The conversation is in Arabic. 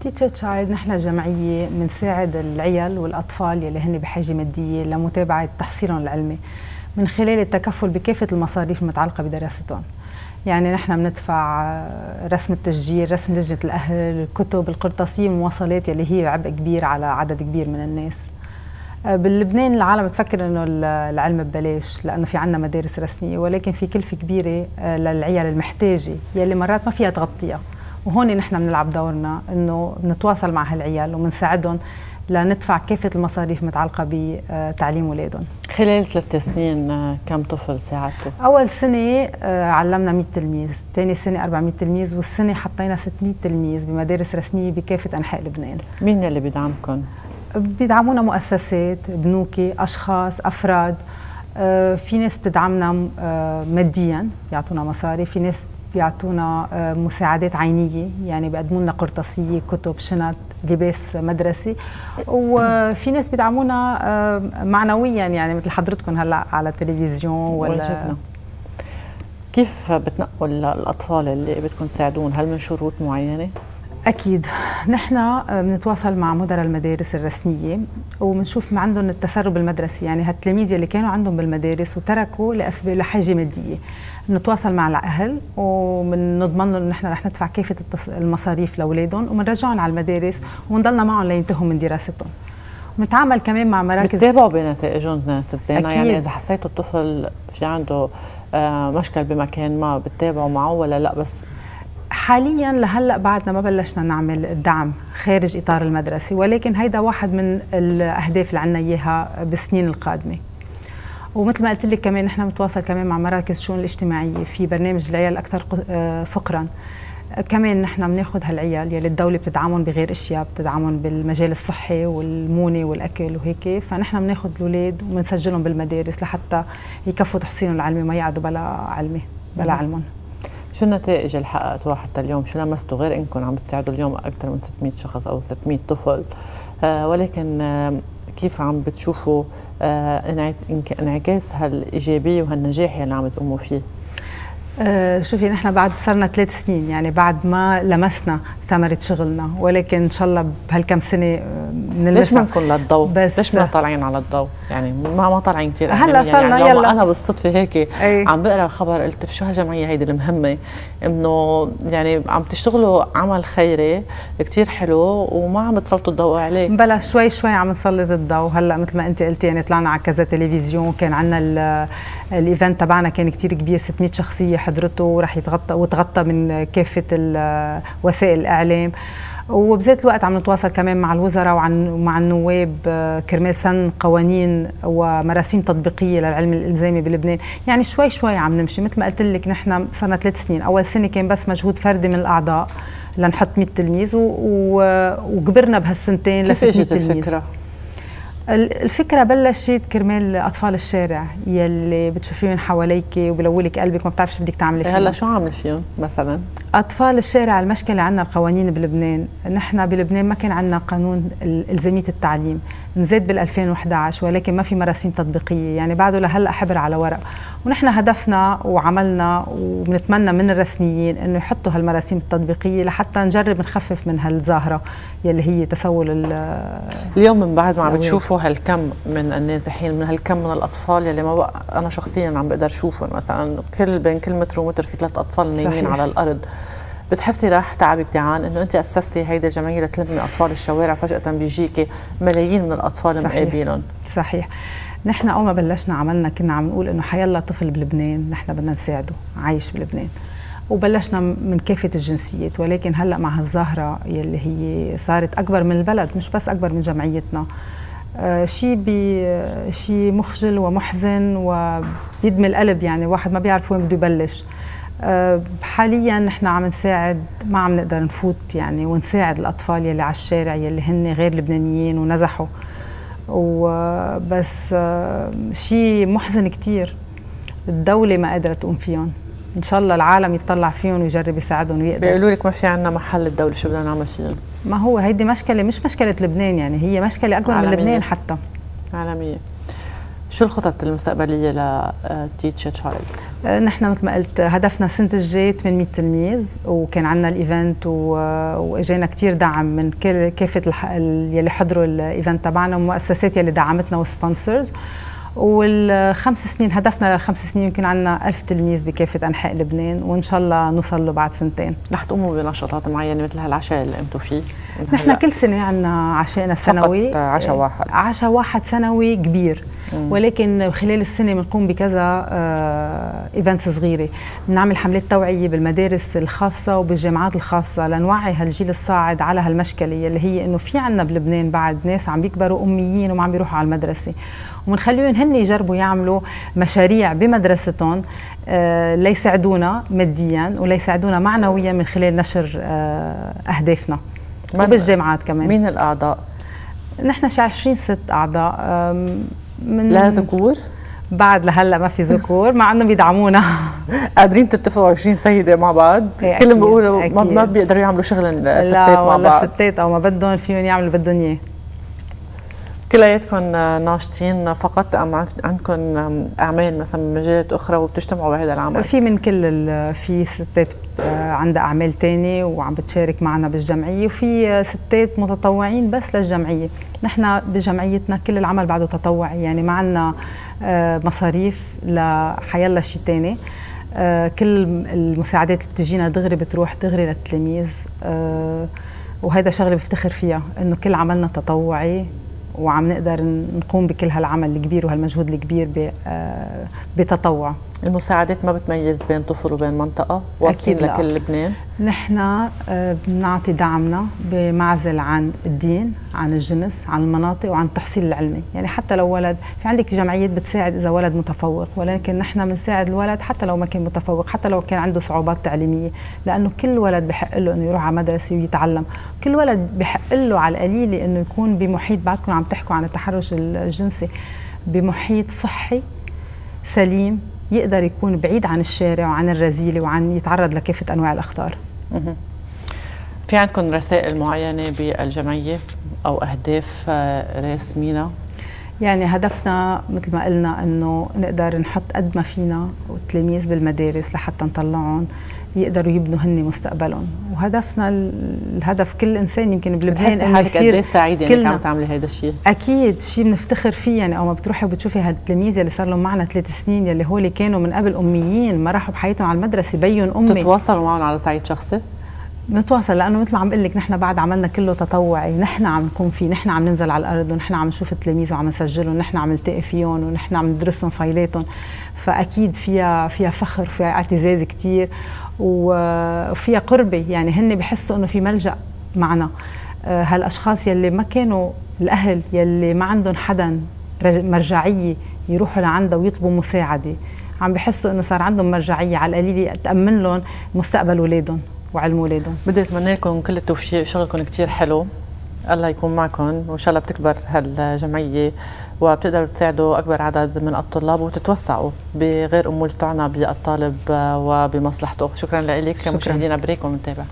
Teach A Child نحن جمعية بنساعد العيال والأطفال يلي هن بحاجة مادية لمتابعة تحصيلهم العلمي من خلال التكفل بكافة المصاريف المتعلقة بدراستهم. يعني نحن بندفع رسم التسجيل رسم لجنة الأهل الكتب القرطاسية المواصلات يلي هي عبء كبير على عدد كبير من الناس. بلبنان العالم تفكر إنه العلم ببلاش لأنه في عندنا مدارس رسمية ولكن في كلفة كبيرة للعيال المحتاجة يلي مرات ما فيها تغطيها. وهون نحن بنلعب دورنا إنه نتواصل مع هالعيال وبنساعدهم لندفع كافة المصاريف متعلقة بتعليم أولادهم خلال ثلاث سنين آه، كم طفل ساعدته؟ أول سنة آه، علمنا 100 تلميذ ثاني سنة 400 تلميذ والسنة حطينا 600 تلميذ بمدارس رسمية بكافة أنحاء لبنان مين اللي بيدعمكم؟ بيدعمونا مؤسسات بنوك أشخاص أفراد آه، في ناس بتدعمنا ماديا بيعطونا مصاري في ناس بيعطونا آه، مساعدات عينية يعني بيقدموا لنا قرطاسية كتب شنط لباس مدرسي. وفي ناس بيدعمونا آه، معنويا يعني مثل حضرتكم هلأ على التلفزيون ولا كيف بتنقوا الأطفال اللي بدكم تساعدون؟ هل من شروط معينة؟ أكيد. نحن آه، بنتواصل مع مدراء المدارس الرسمية وبنشوف ما عندهم التسرب المدرسي. يعني هالتلاميذ اللي كانوا عندهم بالمدارس وتركوا لأسباب لحاجة مادية. بنتواصل مع الأهل وبنضمن لهم نحن رح ندفع كافة المصاريف لأولادهم وبنرجعهم على المدارس ونضلنا معهم لينتهوا من دراستهم. بنتعامل كمان مع مراكز بتتابعوا بنتائجهم ست زينه يعني إذا حسيتوا الطفل في عنده آه، مشكل بمكان ما بتتابعوا معه ولا لا؟ بس حاليا لهلأ بعدنا ما بلشنا نعمل الدعم خارج إطار المدرسي ولكن هيدا واحد من الأهداف اللي عندنا إياها بالسنين القادمة. ومثل ما قلت لك كمان نحن متواصل كمان مع مراكز الشؤون الاجتماعية في برنامج العيال الاكثر آه، فقرا. كمان نحن بناخذ هالعيال يلي الدولة بتدعمهم بغير أشياء بتدعمهم بالمجال الصحي والمونه والأكل وهيك. فنحن بناخذ الأولاد وبنسجلهم بالمدارس لحتى يكفوا تحصيلهم العلمي ما يقعدوا بلا علمي بلا علمهم. شو النتائج اللي حققتوها حتى اليوم شو لمستوا غير إنكم عم بتساعدوا اليوم أكثر من 600 شخص أو 600 طفل. آه ولكن آه كيف عم بتشوفوا آه انعكاس هالإيجابية وهالنجاح اللي عم تقوموا فيه؟ آه شوفي نحن بعد صرنا ثلاث سنين يعني بعد ما لمسنا ثمرة شغلنا ولكن إن شاء الله بهالكم سنة بنلمسها ليش ما نكون للضوء؟ بس ليش ما طالعين على الضوء؟ يعني ما ما طالعين كثير هلا يعني صرنا يعني يلا أنا بالصدفة هيك أي. عم بقرأ الخبر قلت شو هالجمعية هيدي المهمة إنه يعني عم تشتغلوا عمل خيري كثير حلو وما عم تسلطوا الضوء عليه بلا شوي شوي عم نسلط الضوء هلا مثل ما أنت قلتي يعني طلعنا على كذا تلفزيون كان عندنا الإيفنت تبعنا كان كثير كبير 600 شخصية حضرته وراح يتغطى وتغطى من كافة وسائل الإعلام. وبذات الوقت عم نتواصل كمان مع الوزراء ومع النواب آه، كرمال سن قوانين ومراسيم تطبيقية للعلم الإلزامي بلبنان، يعني شوي شوي عم نمشي. مثل ما قلت لك نحن صرنا ثلاث سنين، أول سنة كان بس مجهود فردي من الأعضاء لنحط 100 تلميذ وكبرنا بهالسنتين ل 600 تلميذ. الفكرة؟ الفكرة بلشت كرمال أطفال الشارع يلي بتشوفيهم حواليك وبلولك قلبك ما بتعرفي شو بدك تعملي فيهم هلأ شو عامل فيهم مثلا؟ أطفال الشارع المشكلة عندنا القوانين بلبنان. نحن بلبنان ما كان عندنا قانون إلزامية التعليم. نزاد بال 2011 ولكن ما في مراسيم تطبيقية. يعني بعده لهلأ حبر على ورق. ونحن هدفنا وعملنا وبنتمنى من الرسميين إنه يحطوا هالمراسيم التطبيقية لحتى نجرب نخفف من هالظاهره يلي هي تسول اليوم من بعد ما عم بتشوفوا هالكم من النازحين من هالكم من الأطفال يلي ما بقى أنا شخصيا عم بقدر اشوفهم مثلا كل بين كل متر ومتر في ثلاث أطفال نايمين على الأرض. بتحسي راح تعبك دعان إنه أنت أسستي هيدا جمعية لتلمي أطفال الشوارع فجأة بيجيكي ملايين من الأطفال مقابلين صحيح. نحن أول ما بلشنا عملنا كنا عم نقول إنه حيلا طفل بلبنان نحن بدنا نساعده عايش بلبنان. وبلشنا من كافة الجنسيات ولكن هلأ مع هالظاهرة يلي هي صارت أكبر من البلد مش بس أكبر من جمعيتنا. آه شيء بي شيء مخجل ومحزن وبيدمي القلب يعني واحد ما بيعرف وين بده يبلش. آه حاليا نحن عم نساعد ما عم نقدر نفوت يعني ونساعد الأطفال يلي على الشارع يلي هن غير لبنانيين ونزحوا. وبس شيء محزن كثير الدولة ما قادرة تقوم فيهم. إن شاء الله العالم يتطلع فيهم ويجرب يساعدهم ويقدر. بيقولوا لك ما في عندنا محل الدولة شو بدنا نعمل فيهم؟ ما هو هيدي مشكلة مش مشكلة لبنان يعني هي مشكلة أكبر عالمية. من لبنان حتى. عالمية. شو الخطط المستقبلية ل Teach A Child؟ نحن مثل ما قلت هدفنا السنة الجاي 800 تلميذ وكان عندنا ال event وإجينا كثير دعم من كافة يلي حضروا ال event تبعنا والمؤسسات يلي دعمتنا وال sponsors والخمس سنين هدفنا للخمس سنين يمكن عندنا ألف تلميذ بكافة أنحاء لبنان وإن شاء الله نوصل له بعد سنتين. رح تقوموا بنشاطات معينة مثل هالعشاء اللي قمتوا فيه؟ نحن كل سنة عندنا عشاءنا السنوي عشاء واحد. عشاء واحد سنوي كبير. مم. ولكن خلال السنة بنقوم بكذا events آه صغيرة. بنعمل حملات توعية بالمدارس الخاصة وبالجامعات الخاصة لنوعي هالجيل الصاعد على هالمشكلة اللي هي إنه في عندنا بلبنان بعد ناس عم بيكبروا أميين وما عم بيروحوا على المدرسة. ومنخليهم هن يجربوا يعملوا مشاريع بمدرستهم آه ليساعدونا ماديا وليساعدونا معنويا من خلال نشر آه أهدافنا وبالجامعات كمان. مين الأعضاء؟ نحن شي 20 ست أعضاء من لا ذكور؟ بعد لهلأ ما في ذكور مع إنه بيدعمونا. قادرين تتفقوا 20 سيدة مع بعض؟ كلهم بيقولوا ما, بيقدروا يعملوا شغل ستات مع بعض. لا والله ستات أو ما بدهم فيهم يعملوا اللي بدهم إياه. كلياتكم ناشطين فقط أم عندكم اعمال مثلا من مجالات أخرى وبتجتمعوا بهذا العمل؟ في من كل في ستات آه، عندها أعمال ثانية وعم بتشارك معنا بالجمعية وفي ستات متطوعين بس للجمعية، نحن بجمعيتنا كل العمل بعده تطوعي يعني ما عندنا آه، مصاريف لحيلا شيء ثاني آه، كل المساعدات اللي بتجينا دغري بتروح دغري للتلاميذ وهذا شغلة بفتخر فيها إنه كل عملنا تطوعي. وعم نقدر نقوم بكل هالعمل الكبير وهالمجهود الكبير آه، بتطوع. المساعدات ما بتميز بين طفل وبين منطقة؟ واصلين لكل لبنان. نحن آه، بنعطي دعمنا بمعزل عن الدين عن الجنس عن المناطق وعن التحصيل العلمي. يعني حتى لو ولد في عندك جمعيات بتساعد إذا ولد متفوق ولكن نحن بنساعد الولد حتى لو ما كان متفوق حتى لو كان عنده صعوبات تعليمية. لأنه كل ولد بحق له أنه يروح على مدرسة ويتعلم. كل ولد بحق له على القليلة أنه يكون بمحيط بعدكم عم تحكوا عن التحرش الجنسي بمحيط صحي سليم يقدر يكون بعيد عن الشارع وعن الرذيله وعن يتعرض لكافة أنواع الأخطار. في عندكم رسائل معينة بالجمعية أو أهداف آه، راسمينها؟ يعني هدفنا مثل ما قلنا إنه نقدر نحط قد ما فينا التلاميذ بالمدارس لحتى نطلعهم يقدروا يبنوا هن مستقبلهم. وهدفنا الهدف كل إنسان يمكن بلبنان إنه يصير قد سعيده إنك عم تعملي هذا الشيء أكيد شيء بنفتخر فيه يعني أو ما بتروحي وبتشوفي هالتلاميذ اللي صار لهم معنا ثلاث سنين يلي هول كانوا من قبل أميين ما راحوا بحياتهم على المدرسة بيهم أمي. بتتواصلوا معهم على صعيد شخصي؟ بنتواصل لأنه مثل ما عم بقول لك نحن بعد عملنا كله تطوعي. نحن عم نكون فيه نحن عم ننزل على الأرض ونحن عم نشوف التلاميذ وعم نسجلهم نحن عم نلتقي فيهم ونحن عم ندرسهم فايلاتهم. فأكيد فيها فيها فخر فيها اعتزاز كثير وفيها قربة. يعني هن بحسوا إنه في ملجأ معنا. آه، هالأشخاص يلي ما كانوا الأهل يلي ما عندهم حدا مرجعية يروحوا لعندها ويطلبوا مساعدة. عم بحسوا إنه صار عندهم مرجعية على القليله تامن لهم مستقبل اولادهم وعلم اولادهم بدي أتمنى لكم كل التوفيق شغلكم كثير حلو. الله يكون معكم وإن شاء الله بتكبر هالجمعية وبتقدروا تساعدوا أكبر عدد من الطلاب وتتوسعوا بغير أمور تعنى بالطالب وبمصلحته. شكرا لك مشاهدينا بريك ومنتابع